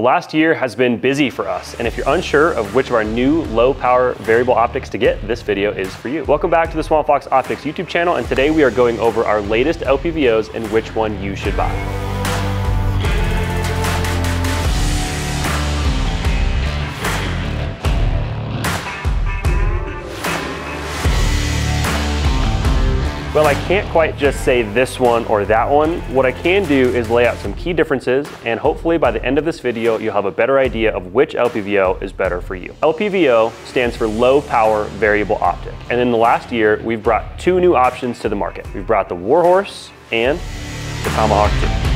The last year has been busy for us, and if you're unsure of which of our new low power variable optics to get, this video is for you. Welcome back to the Swampfox Optics YouTube channel, and today we are going over our latest LPVOs and which one you should buy. Well, I can't quite just say this one or that one. What I can do is lay out some key differences and hopefully by the end of this video, you'll have a better idea of which LPVO is better for you. LPVO stands for low power variable optic. And in the last year, we've brought two new options to the market. We've brought the Warhorse and the Tomahawk 2.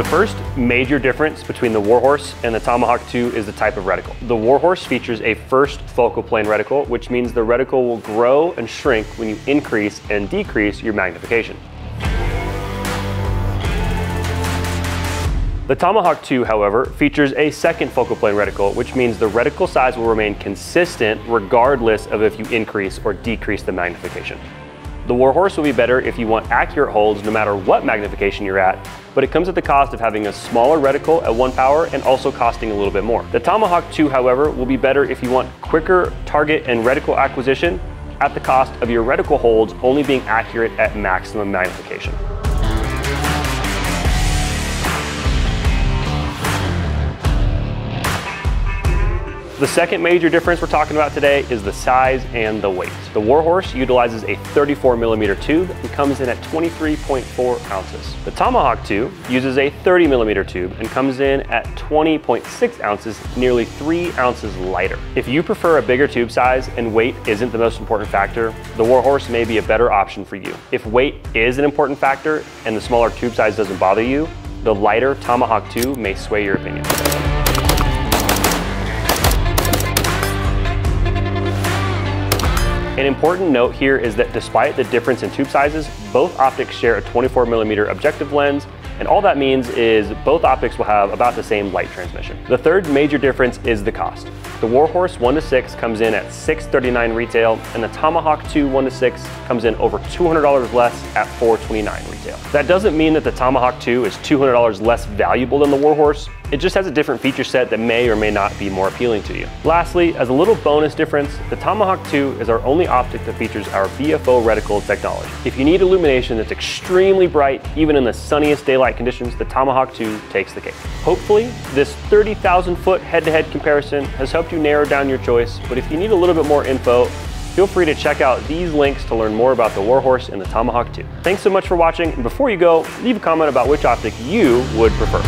The first major difference between the Warhorse and the Tomahawk 2 is the type of reticle. The Warhorse features a first focal plane reticle, which means the reticle will grow and shrink when you increase and decrease your magnification. The Tomahawk 2, however, features a second focal plane reticle, which means the reticle size will remain consistent regardless of if you increase or decrease the magnification. The Warhorse will be better if you want accurate holds no matter what magnification you're at, but it comes at the cost of having a smaller reticle at one power and also costing a little bit more. The Tomahawk 2, however, will be better if you want quicker target and reticle acquisition at the cost of your reticle holds only being accurate at maximum magnification. The second major difference we're talking about today is the size and the weight. The Warhorse utilizes a 34 millimeter tube and comes in at 23.4 ounces. The Tomahawk 2 uses a 30 millimeter tube and comes in at 20.6 ounces, nearly three ounces lighter. If you prefer a bigger tube size and weight isn't the most important factor, the Warhorse may be a better option for you. If weight is an important factor and the smaller tube size doesn't bother you, the lighter Tomahawk 2 may sway your opinion. An important note here is that despite the difference in tube sizes, both optics share a 24 millimeter objective lens and all that means is both optics will have about the same light transmission. The third major difference is the cost. The Warhorse 1-6 comes in at 639 retail, and the Tomahawk 2 1-6 comes in over $200 less at 429 retail. That doesn't mean that the Tomahawk 2 is $200 less valuable than the Warhorse, it just has a different feature set that may or may not be more appealing to you. Lastly, as a little bonus difference, the Tomahawk 2 is our only optic that features our BFO reticle technology. If you need illumination that's extremely bright, even in the sunniest daylight conditions, the Tomahawk 2 takes the cake. Hopefully, this 30,000 foot head-to-head comparison has helped you narrow down your choice, but if you need a little bit more info, feel free to check out these links to learn more about the Warhorse and the Tomahawk 2. Thanks so much for watching, and before you go, leave a comment about which optic you would prefer.